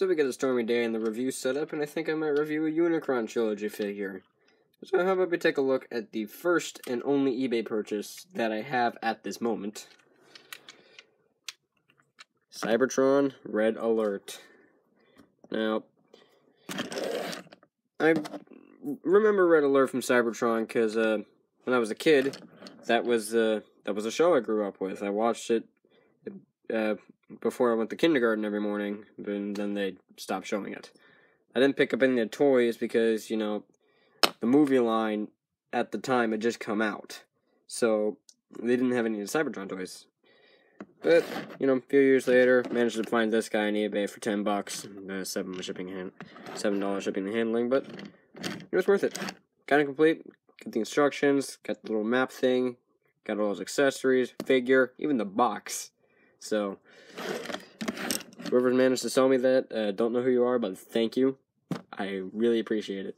So we get a stormy day in the review setup, and I think I might review a Unicron trilogy figure. So how about we take a look at the first and only eBay purchase that I have at this moment. Cybertron Red Alert. Now, I remember Red Alert from Cybertron because uh, when I was a kid, that was uh, that was a show I grew up with. I watched it uh, before I went to kindergarten every morning, and then they stopped showing it. I didn't pick up any of the toys because, you know, the movie line at the time had just come out. So they didn't have any of the Cybertron toys. But, you know, a few years later, managed to find this guy on eBay for 10 bucks. Uh, seven shipping hand, $7 shipping and handling, but it was worth it. Kind of complete. Got the instructions, got the little map thing, got all those accessories, figure, even the box. So, whoever managed to sell me that, uh, don't know who you are, but thank you. I really appreciate it.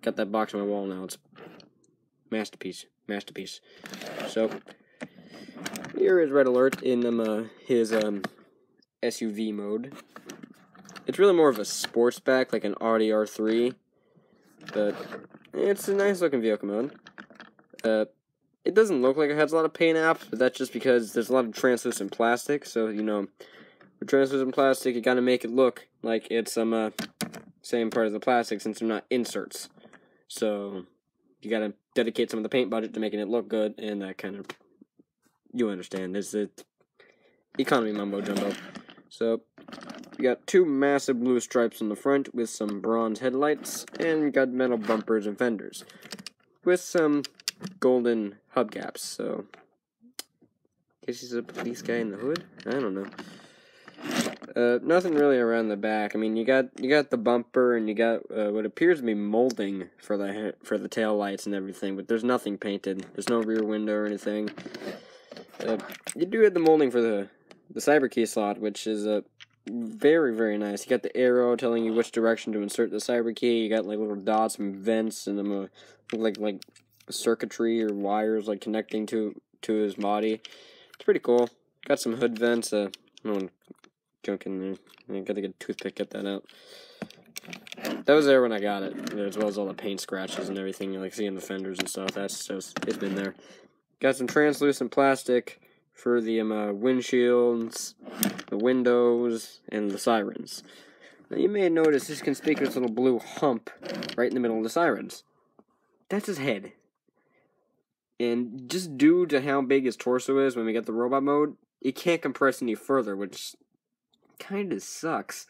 Got that box on my wall now. It's masterpiece, masterpiece. So, here is Red Alert in um, uh, his um, SUV mode. It's really more of a sports back, like an Audi R3, but it's a nice looking vehicle mode. Uh, it doesn't look like it has a lot of paint apps, but that's just because there's a lot of translucent plastic. So, you know, with translucent plastic, you gotta make it look like it's um uh, same part of the plastic since they're not inserts. So, you gotta dedicate some of the paint budget to making it look good, and that kind of, you understand, is it economy mumbo jumbo. So, you got two massive blue stripes on the front with some bronze headlights, and got metal bumpers and fenders. With some golden hubcaps, so guess he's a police guy in the hood. I don't know. Uh, nothing really around the back. I mean, you got you got the bumper and you got uh, what appears to be molding for the for the tail lights and everything, but there's nothing painted. There's no rear window or anything. Uh, you do have the molding for the the cyber key slot, which is a uh, very very nice. You got the arrow telling you which direction to insert the cyber key. You got like little dots and vents and them uh, like like circuitry or wires like connecting to to his body. It's pretty cool. Got some hood vents. Uh, no junk in there. I gotta get a toothpick get that out. That was there when I got it, as well as all the paint scratches and everything you like seeing the fenders and stuff. That's just it's been there. Got some translucent plastic for the um, uh, windshields, the windows, and the sirens. Now you may notice this conspicuous little blue hump right in the middle of the sirens. That's his head. And just due to how big his torso is when we get the robot mode, it can't compress any further, which kind of sucks.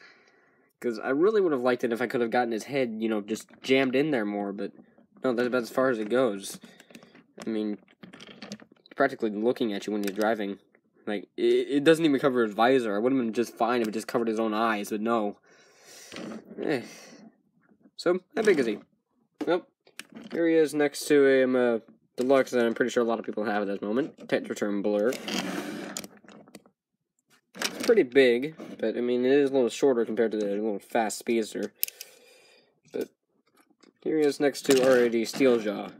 Because I really would have liked it if I could have gotten his head, you know, just jammed in there more, but no, that's about as far as it goes. I mean, practically looking at you when you're driving. Like, it, it doesn't even cover his visor. I would have been just fine if it just covered his own eyes, but no. Eh. So, how big is he? Well, here he is next to him, uh, Deluxe that I'm pretty sure a lot of people have at this moment. Titans Return Blur. It's Pretty big, but I mean, it is a little shorter compared to the little fast speedster. But here he is next to RAD Steeljaw.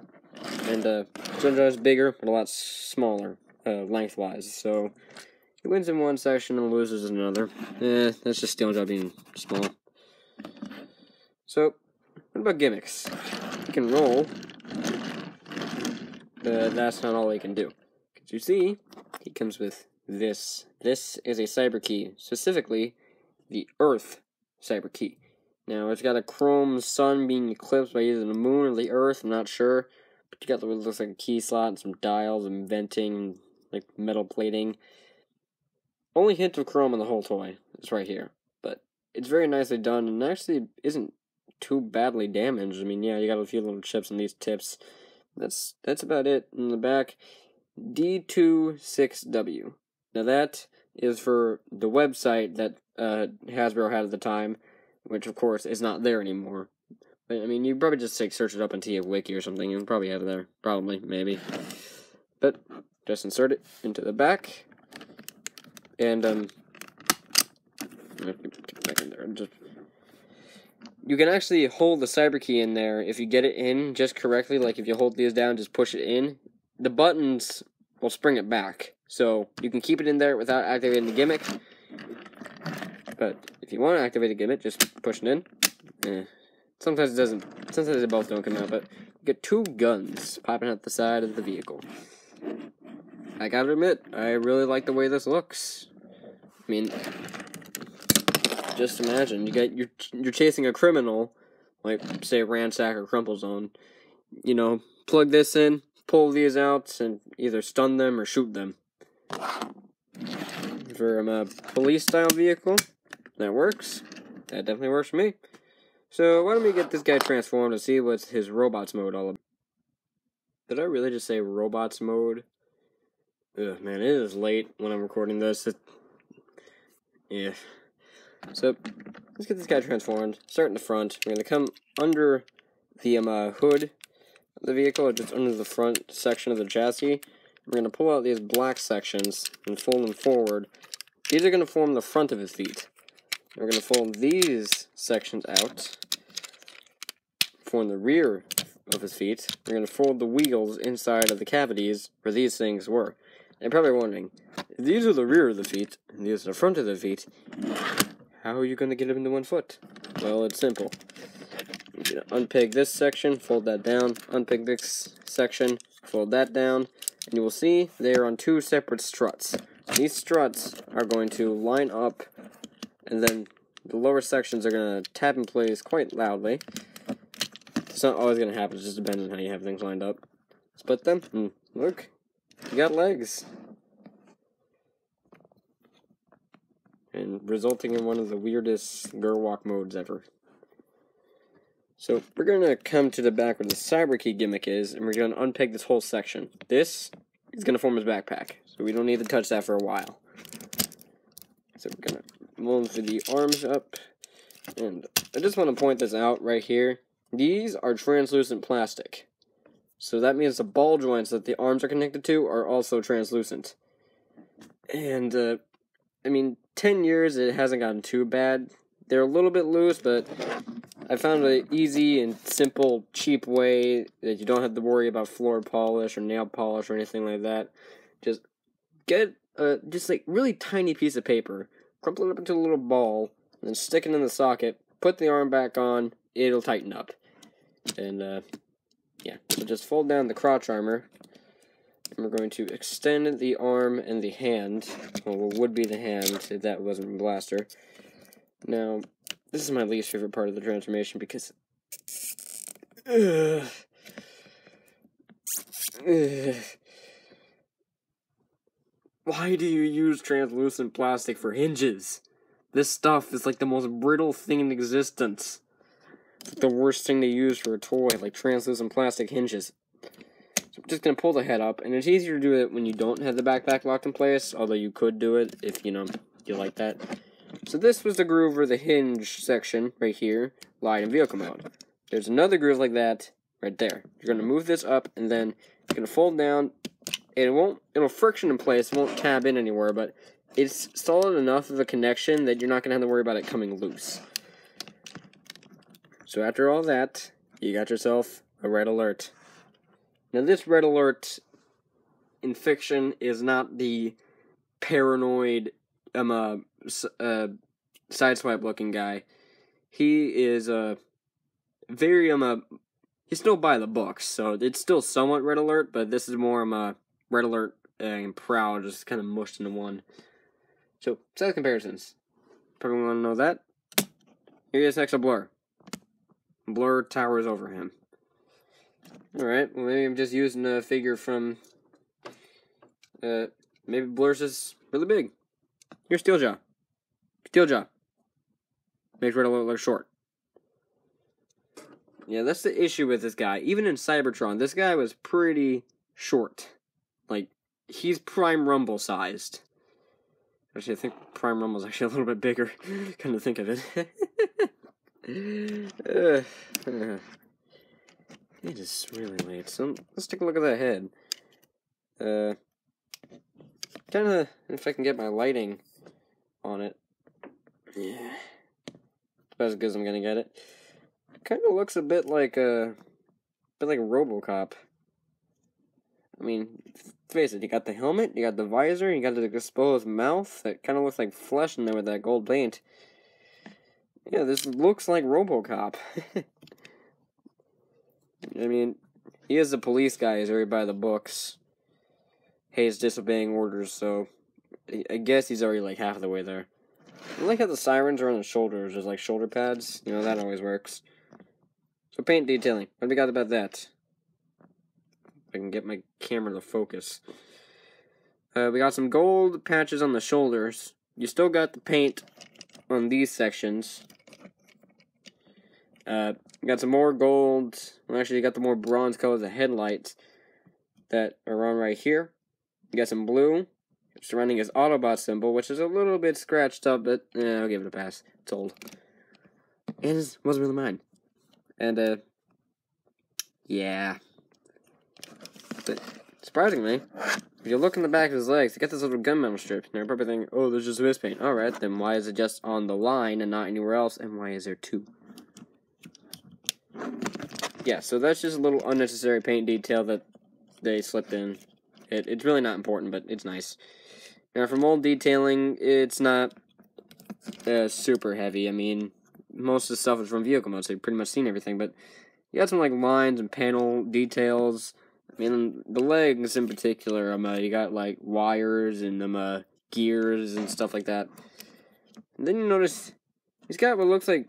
And uh, Steeljaw is bigger, but a lot smaller uh, lengthwise. So he wins in one section and loses in another. Eh, that's just Steeljaw being small. So, what about gimmicks? He can roll but that's not all he can do. Because you see, he comes with this. This is a cyber key, specifically the Earth cyber key. Now, it's got a chrome sun being eclipsed by either the moon or the Earth, I'm not sure. But you got what looks like a key slot and some dials and venting, like metal plating. Only hint of chrome on the whole toy is right here. But it's very nicely done and actually isn't too badly damaged. I mean, yeah, you got a few little chips on these tips that's that's about it in the back. D26W. Now that is for the website that uh, Hasbro had at the time, which of course is not there anymore. But I mean, you probably just like search it up on TF Wiki or something, and probably have it there. Probably, maybe. But just insert it into the back, and um, back in there. Just you can actually hold the cyber key in there if you get it in just correctly. Like if you hold these down, just push it in. The buttons will spring it back. So you can keep it in there without activating the gimmick. But if you want to activate a gimmick, just push it in. Eh. Sometimes it doesn't. Sometimes they both don't come out, but you get two guns popping out the side of the vehicle. I gotta admit, I really like the way this looks. I mean, just imagine you get you're you're chasing a criminal, like say ransack or crumple zone. You know, plug this in, pull these out, and either stun them or shoot them. For um, a police style vehicle, that works. That definitely works for me. So why don't we get this guy transformed and see what's his robots mode all about? Did I really just say robots mode? Ugh, man, it is late when I'm recording this. It, yeah. So, let's get this guy transformed. Start in the front. We're going to come under the um, uh, hood of the vehicle, just under the front section of the chassis. We're going to pull out these black sections and fold them forward. These are going to form the front of his feet. We're going to fold these sections out, form the rear of his feet. We're going to fold the wheels inside of the cavities where these things were. You're probably wondering, these are the rear of the feet, and these are the front of the feet. How are you going to get it into one foot? Well, it's simple. Unpeg this section, fold that down, unpeg this section, fold that down, and you will see they are on two separate struts. These struts are going to line up, and then the lower sections are going to tap in place quite loudly. It's not always going to happen, it just depends on how you have things lined up. Split them, look, you got legs. And resulting in one of the weirdest Gerwalk modes ever. So we're going to come to the back where the cyber key gimmick is, and we're going to unpeg this whole section. This is going to form his backpack, so we don't need to touch that for a while. So we're going to move the arms up, and I just want to point this out right here. These are translucent plastic. So that means the ball joints that the arms are connected to are also translucent. And, uh, I mean, 10 years it hasn't gotten too bad. They're a little bit loose, but I found an easy and simple, cheap way that you don't have to worry about floor polish or nail polish or anything like that. Just get a just like really tiny piece of paper, crumple it up into a little ball, and then stick it in the socket, put the arm back on, it'll tighten up. And, uh, yeah, so just fold down the crotch armor. And we're going to extend the arm and the hand. Well, what would be the hand if that wasn't blaster. Now, this is my least favorite part of the transformation because... Ugh, ugh. Why do you use translucent plastic for hinges? This stuff is like the most brittle thing in existence the worst thing to use for a toy, like translucent plastic hinges. Just gonna pull the head up, and it's easier to do it when you don't have the backpack locked in place, although you could do it if, you know, you like that. So this was the groove where the hinge section, right here, lied in vehicle mode. There's another groove like that, right there. You're gonna move this up, and then you're gonna fold down, and it won't, it'll friction in place, won't tab in anywhere, but it's solid enough of a connection that you're not gonna have to worry about it coming loose. So after all that, you got yourself a red alert. Now this red alert in fiction is not the paranoid um uh, uh sideswipe looking guy. He is a uh, very um uh, he's still by the books, so it's still somewhat red alert, but this is more um uh, red alert and Prowl, just kind of mushed into one. So size comparisons. Probably want to know that. Here's Exo Blur. Blur towers over him. Alright, well maybe I'm just using a figure from... Uh, maybe Blur's is really big. Here's Steeljaw. Steeljaw. Makes Red Alert look short. Yeah, that's the issue with this guy. Even in Cybertron, this guy was pretty short. Like, he's Prime Rumble sized. Actually, I think Prime Rumble's actually a little bit bigger. kind of think of it. uh, uh, it is really late. So let's take a look at that head. Uh, kind of if I can get my lighting on it. Yeah, about as good as I'm gonna get it. Kind of looks a bit like a, uh, a bit like RoboCop. I mean, face it, you got the helmet, you got the visor, you got the exposed mouth that kind of looks like flesh in there with that gold paint. Yeah, this looks like Robocop. I mean, he is a police guy, he's already by the books. He's disobeying orders, so I guess he's already like half of the way there. I like how the sirens are on the shoulders, there's like shoulder pads. You know, that always works. So paint detailing. What do we got about that? I can get my camera to focus. Uh, we got some gold patches on the shoulders. You still got the paint on these sections. Uh, got some more gold. Well, actually, you got the more bronze colors of headlights that are on right here. You got some blue surrounding his Autobot symbol, which is a little bit scratched up, but eh, I'll give it a pass. It's old. And it wasn't really mine. And, uh, yeah. But surprisingly, if you look in the back of his legs, he got this little gunmetal strip. And you're probably thinking, oh, there's just a paint. Alright, then why is it just on the line and not anywhere else? And why is there two? Yeah, so that's just a little unnecessary paint detail that they slipped in. It, it's really not important, but it's nice. Now, for mold detailing, it's not uh, super heavy. I mean, most of the stuff is from vehicle mode, so you've pretty much seen everything, but you got some, like, lines and panel details I mean, the legs in particular, um, uh, you got like wires and um, uh, gears and stuff like that. And then you notice he's got what looks like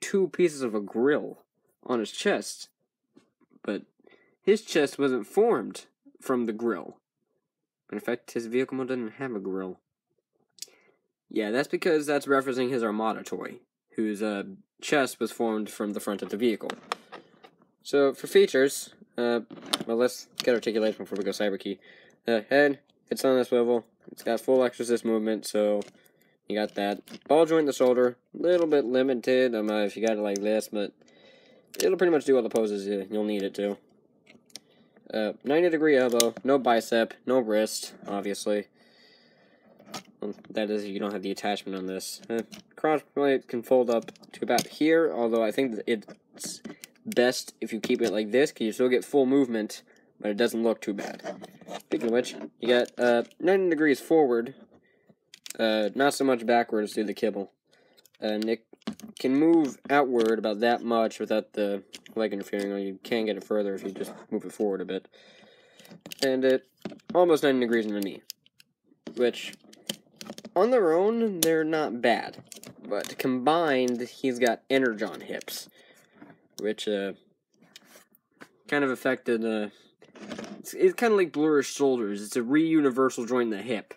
two pieces of a grill on his chest, but his chest wasn't formed from the grill. In fact, his vehicle doesn't have a grill. Yeah, that's because that's referencing his Armada toy, whose uh, chest was formed from the front of the vehicle. So, for features, uh, well, let's get articulation before we go cyber key. Uh, head, it's on a swivel. It's got full exorcist movement, so you got that. Ball joint in the shoulder, a little bit limited um, uh, if you got it like this, but it'll pretty much do all the poses you, you'll need it to. Uh, 90 degree elbow, no bicep, no wrist, obviously. Well, that is, you don't have the attachment on this. Uh, cross plate can fold up to about here, although I think it's best if you keep it like this, because you still get full movement, but it doesn't look too bad. Speaking of which, you got uh, 90 degrees forward, uh, not so much backwards through the kibble. And it can move outward about that much without the leg interfering, or you can get it further if you just move it forward a bit. And it almost 90 degrees in the knee, which on their own, they're not bad. But combined, he's got energon hips which uh, kind of affected. Uh, it's, it's kind of like Blur's shoulders. It's a re-universal joint in the hip,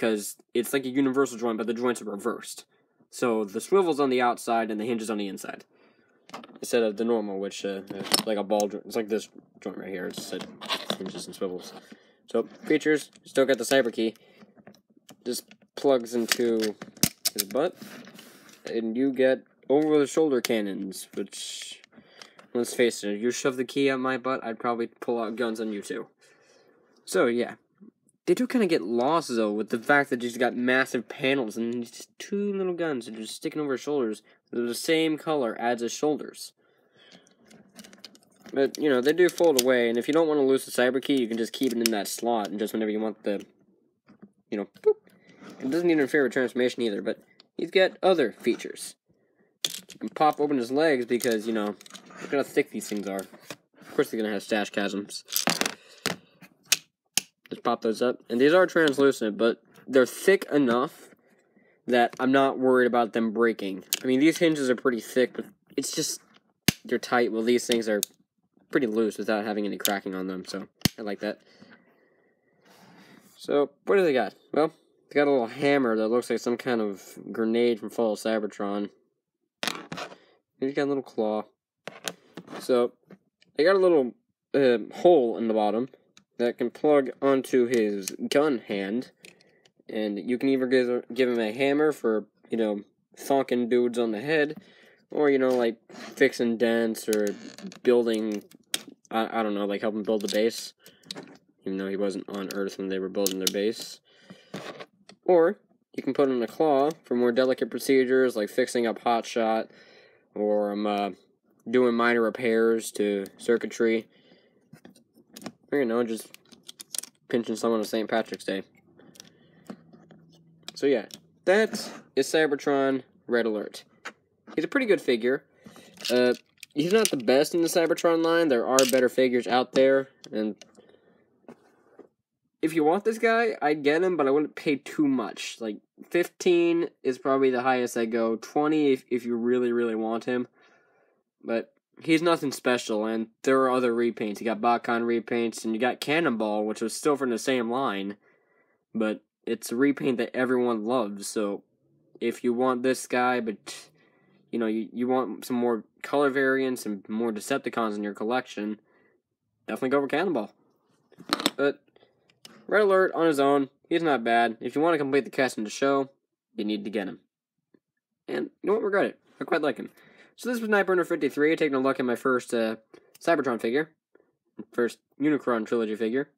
because it's like a universal joint, but the joints are reversed. So the swivel's on the outside and the hinge is on the inside, instead of the normal, which uh, is like a ball joint. It's like this joint right here. It's uh, hinges and swivels. So features, still got the cyber key. Just plugs into his butt, and you get over the shoulder cannons, which Let's face it, if you shove the key up my butt, I'd probably pull out guns on you too. So, yeah. They do kind of get lost, though, with the fact that he's got massive panels and just two little guns that are just sticking over his shoulders. They're the same color as his shoulders. But, you know, they do fold away, and if you don't want to lose the cyber key, you can just keep it in that slot, and just whenever you want the, you know, boop. It doesn't interfere with transformation either, but he's got other features. You can pop open his legs because, you know, Look how thick these things are. Of course they're to have stash chasms. Just pop those up. And these are translucent, but they're thick enough that I'm not worried about them breaking. I mean, these hinges are pretty thick, but it's just, they're tight. Well, these things are pretty loose without having any cracking on them, so I like that. So, what do they got? Well, they got a little hammer that looks like some kind of grenade from Fall of Cybertron. He's got a little claw. So, they got a little uh, hole in the bottom that can plug onto his gun hand, and you can either give, give him a hammer for, you know, thonking dudes on the head, or, you know, like, fixing dents or building, I, I don't know, like helping build the base, even though he wasn't on Earth when they were building their base. Or, you can put in a claw for more delicate procedures like fixing up hotshot or um, uh, doing minor repairs to circuitry. You know, just pinching someone on St. Patrick's Day. So yeah, that is Cybertron Red Alert. He's a pretty good figure. Uh, he's not the best in the Cybertron line. There are better figures out there, and if you want this guy, I'd get him, but I wouldn't pay too much. Like fifteen is probably the highest I go. Twenty if if you really really want him, but he's nothing special. And there are other repaints. You got Botcon repaints, and you got Cannonball, which was still from the same line, but it's a repaint that everyone loves. So if you want this guy, but you know you, you want some more color variants and more Decepticons in your collection, definitely go for Cannonball. But Red Alert on his own, he's not bad. If you want to complete the cast in the show, you need to get him. And you won't regret it. I quite like him. So this was Nightburner 53, taking a look at my first uh, Cybertron figure. First Unicron trilogy figure.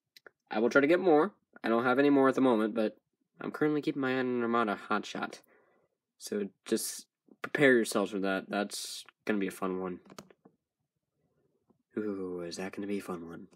I will try to get more. I don't have any more at the moment, but I'm currently keeping my eye on Armada Hotshot. So just prepare yourselves for that. That's going to be a fun one. Ooh, is that going to be a fun one?